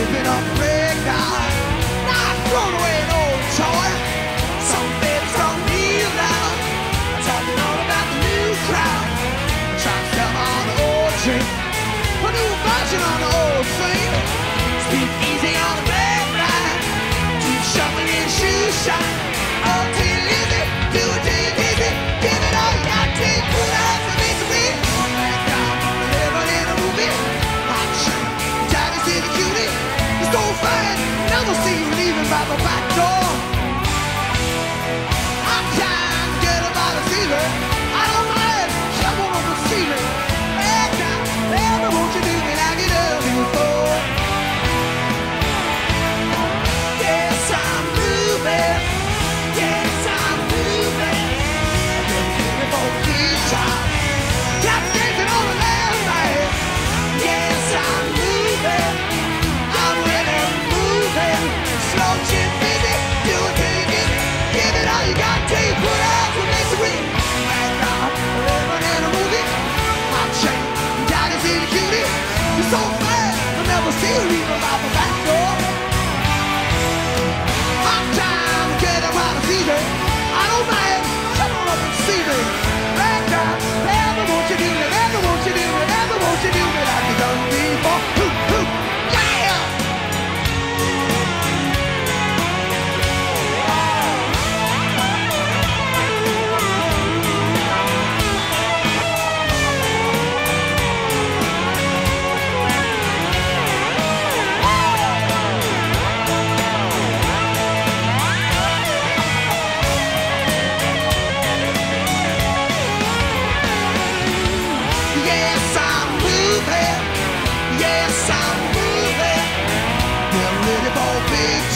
Living on big time, not thrown away. the back door. you got teeth, what else would make in a movie, so fast, I'll never see you leave out the back door.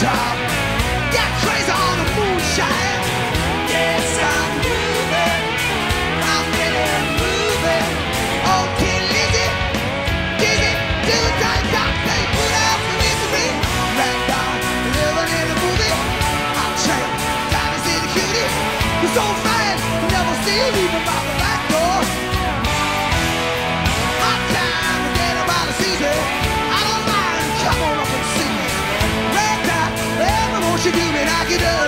top. Get crazy on the moonshine. Yes, I'm moving. I'm getting moving. Oh, King dig it, do the time dark thing. Put out the misery. Red dog, living in a movie. I'm trapped, diamonds in the cutie. You're so fine, never see you leaving my back it up.